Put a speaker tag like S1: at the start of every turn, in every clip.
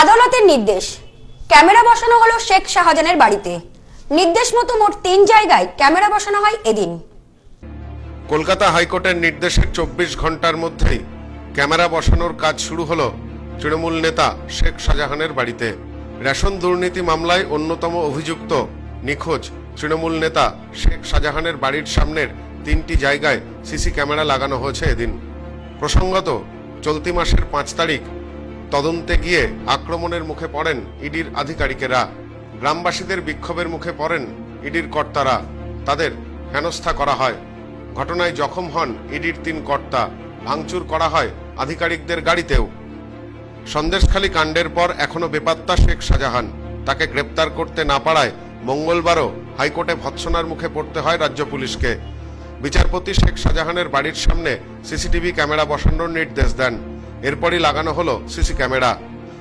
S1: আদালতের নির্দেশ। ক্যামেরা বসানো হলো শেখ শাহজাহানের বাড়িতে। নির্দেশ মতো মোট তিন জায়গায় ক্যামেরা বসানো হয় এদিন।
S2: কলকাতা হাইকোর্টের নির্দেশের চব্বিশ ঘণ্টার মধ্যেই ক্যামেরা বসানোর কাজ শুরু হলো তৃণমূল নেতা শেখ শাহজাহানের বাড়িতে। রেশন দুর্নীতি মামলায় অন্যতম অভিযুক্ত নিখোঁজ তৃণমূল নেতা শেখ শাহজাহানের বাড়ির সামনের তিনটি জায়গায় সিসি ক্যামেরা লাগানো হয়েছে এদিন। প্রসঙ্গত, চলতি মাসের পাঁচ তারিখ তদন্তে গিয়ে আক্রমণের মুখে পড়েন ইডির আধিকারিকেরা। গ্রামবাসীদের বিক্ষোভের মুখে পড়েন ইডির কর্তারা। তাদের হেনস্থা করা হয়। ঘটনায় জখম হন ইডির তিন কর্তা। ভাঙচুর করা হয় আধিকারিকদের গাড়িতেও। সন্দেশখালী কাণ্ডের পর এখনও বেপাত্তা শেখ শাহজাহান। তাকে গ্রেপ্তার করতে না পারায় মঙ্গলবারও হাইকোর্টে ভৎসনার মুখে পড়তে হয় রাজ্য পুলিশকে। বিচারপতি শেখ শাহজাহানের বাড়ির সামনে সিসিটিভি ক্যামেরা বসানোর নির্দেশ দেন। এরপরই লাগানো হলো সিসি ক্যামেরা।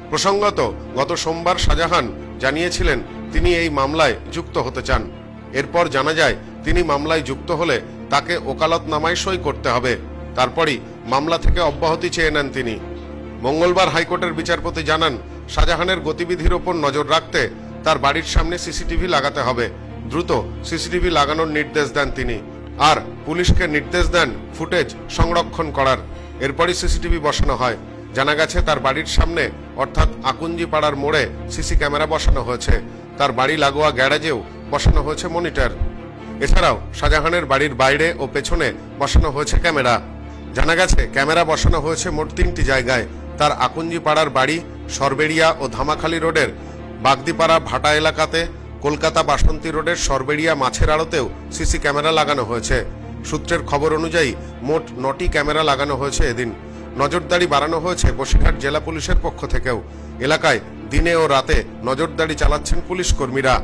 S2: প্রসঙ্গত, গত সোমবার শাহজাহান জানিয়েছিলেন তিনি এই মামলায় যুক্ত হতে চান। এরপর জানা যায়, তিনি মামলায় যুক্ত হলে তাকে ওকালতনামায় সই করতে হবে। তারপরই মামলা থেকে অব্যাহতি চেয়ে নেন তিনি। মঙ্গলবার হাইকোর্টের বিচারপতি জানান, শাহজাহানের গতিবিধির ওপর নজর রাখতে তার বাড়ির সামনে সিসিটিভি লাগাতে হবে। দ্রুত সিসিটিভি লাগানোর নির্দেশ দেন তিনি। আর পুলিশকে নির্দেশ দেন ফুটেজ সংরক্ষণ করার। এরপরই সিসিটিভি বসানো হয়। জানা গেছে, তার বাড়ির সামনে, অর্থাৎ আকুঞ্জি পাড়ার মোড়ে, সিসি ক্যামেরা বসানো হয়েছে। তার বাড়ি লাগোয়া গ্যারেজেও বসানো হয়েছে মনিটর। এছাড়াও শাহজাহানের বাড়ির বাইরে ও পেছনে বসানো হয়েছে ক্যামেরা। জানা গেছে, ক্যামেরা বসানো হয়েছে মোট তিনটি জায়গায়। তার আকুঞ্জি পাড়ার বাড়ি সরবেরিয়া ও ধামাখালী রোডের বাগদিপাড়া ভাটা এলাকাতে, কলকাতা বাসন্তী রোডের সরবেরিয়া মাছের আড়তেও সিসি ক্যামেরা লাগানো হয়েছে। সূত্রের খবর অনুযায়ী মোট নটি ক্যামেরা লাগানো হয়েছে এদিন। নজরদারি বাড়ানো হয়েছে বসিরহাট জেলা পুলিশের পক্ষ থেকেও। এলাকায় দিনে ও রাতে নজরদারি চালাচ্ছেন পুলিশ কর্মীরা।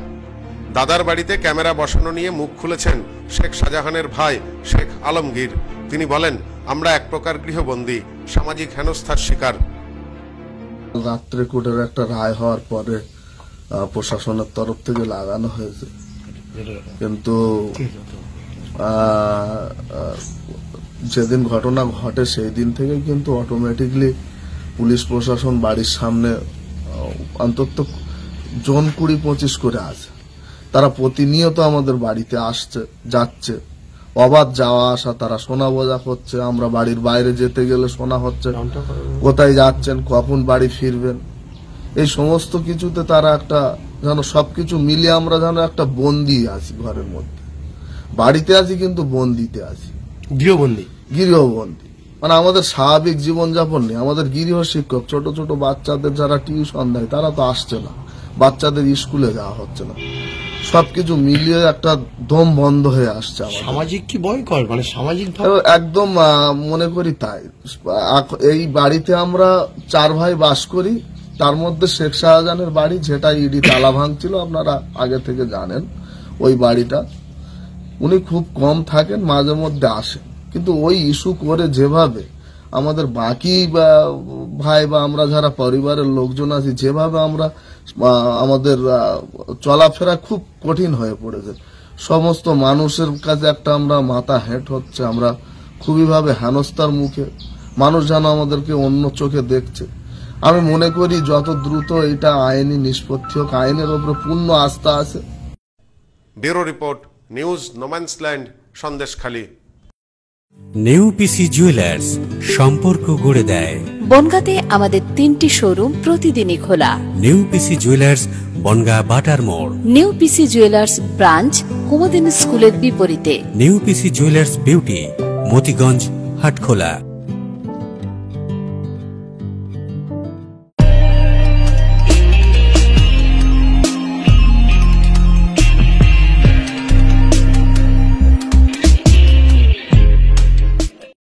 S2: দাদার বাড়িতে ক্যামেরা বসানো নিয়ে মুখ খুলেছেন শেখ শাহজাহানের ভাই শেখ আলমগীর। তিনি বলেন আমরা এক প্রকার গৃহবন্দী সামাজিক হেনস্থার শিকার।
S3: রাত্রে কোর্টের একটা রায় হওয়ার পরে প্রশাসনের তরফ থেকে লাগানো হয়েছে। কিন্তু যেদিন ঘটনা ঘটে সেই দিন থেকে কিন্তু অটোমেটিকলি পুলিশ প্রশাসন বাড়ির সামনে অন্তত জন কুড়ি পঁচিশ করে আছে। তারা প্রতিনিয়ত আমাদের বাড়িতে আসছে যাচ্ছে। অবাধ যাওয়া আসা তারা সোনা বোঝা করছে আমরা বাড়ির বাইরে যেতে গেলে সোনা হচ্ছে। কোথায় যাচ্ছেন কখন বাড়ি ফিরবেন? এই সমস্ত কিছুতে তারা একটা যেন সবকিছু মিলিয়ে আমরা যেন একটা বন্দি আছি ঘরের মধ্যে। বাড়িতে আছি কিন্তু বন্দিতে আছি।
S4: গৃহবন্দী?
S3: গৃহবন্দী। মানে আমাদের স্বাভাবিক জীবনযাপন নেই। আমাদের গৃহ শিক্ষক ছোট ছোট বাচ্চাদের যারা টিউশন দেয় তারা তো আসছে না। বাচ্চাদের স্কুলে যাওয়া হচ্ছে না। সবকিছু মিলিয়ে একটা দম বন্ধ হয়ে আসছে আমাদের।
S4: সামাজিক কি ভয় কর মানে সামাজিক
S3: একদম মনে করি তাই। এই বাড়িতে আমরা চার ভাই বাস করি। তার মধ্যে শেখ শাহজাহানের বাড়ি যেটা ইডি তালা ভাঙছিল আপনারা আগে থেকে জানেন ওই বাড়িটা। উনি খুব কম থাকেন, মাঝে মধ্যে আসেন। কিন্তু ওই ইস্যু করে যেভাবে আমাদের বাকি বা ভাই বা আমরা যারা পরিবারের লোকজন আছি, যেভাবে আমরা আমাদের চলাফেরা খুব কঠিন হয়ে পড়েছে। সমস্ত মানুষের কাছে একটা আমরা মাথা হেঁট হচ্ছে, আমরা খুবইভাবে হেনস্থার মুখে। মানুষ যেন আমাদেরকে অন্য চোখে দেখছে। আমি মনে করি যত দ্রুত এটা আইনি নিষ্পত্তি হোক, আইনের ওপরে পূর্ণ আস্থা আছে।
S2: Bureau report news no man's land Sandeshkhali.
S5: New PC jewellers সম্পর্ক গড়ে দেয়।
S6: বনগাঁতে আমাদের তিনটি শোরুম প্রতিদিনই খোলা।
S5: নেউপিসি জুয়েলার্স বনগা বাটার মোড়।
S6: New PC jewellers branch Kumudin স্কুলের বিপরীতে।
S5: New PC jewellers beauty Matiganj Hatkhola.